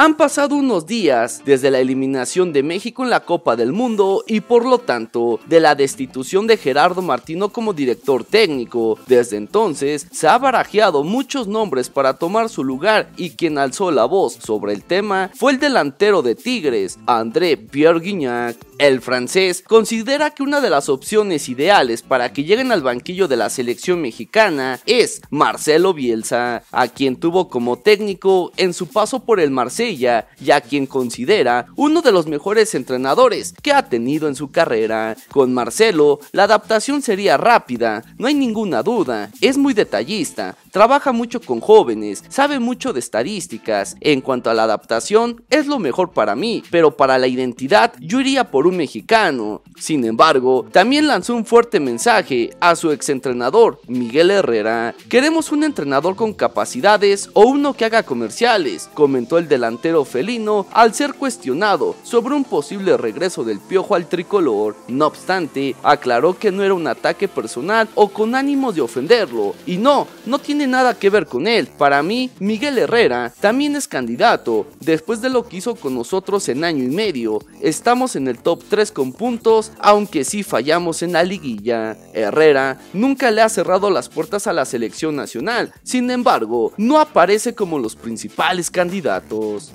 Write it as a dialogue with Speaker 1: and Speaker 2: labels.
Speaker 1: Han pasado unos días desde la eliminación de México en la Copa del Mundo y por lo tanto de la destitución de Gerardo Martino como director técnico. Desde entonces se ha barajeado muchos nombres para tomar su lugar y quien alzó la voz sobre el tema fue el delantero de Tigres, André Pierre Guignac. El francés considera que una de las opciones ideales para que lleguen al banquillo de la selección mexicana es Marcelo Bielsa, a quien tuvo como técnico en su paso por el Marsella y a quien considera uno de los mejores entrenadores que ha tenido en su carrera. Con Marcelo, la adaptación sería rápida, no hay ninguna duda, es muy detallista, trabaja mucho con jóvenes, sabe mucho de estadísticas. En cuanto a la adaptación, es lo mejor para mí, pero para la identidad yo iría por un mexicano. Sin embargo, también lanzó un fuerte mensaje a su exentrenador, Miguel Herrera. Queremos un entrenador con capacidades o uno que haga comerciales, comentó el delantero felino al ser cuestionado sobre un posible regreso del piojo al tricolor. No obstante, aclaró que no era un ataque personal o con ánimo de ofenderlo. Y no, no tiene nada que ver con él. Para mí, Miguel Herrera también es candidato. Después de lo que hizo con nosotros en año y medio, estamos en el top 3 con puntos, aunque sí fallamos en la liguilla. Herrera nunca le ha cerrado las puertas a la selección nacional, sin embargo, no aparece como los principales candidatos.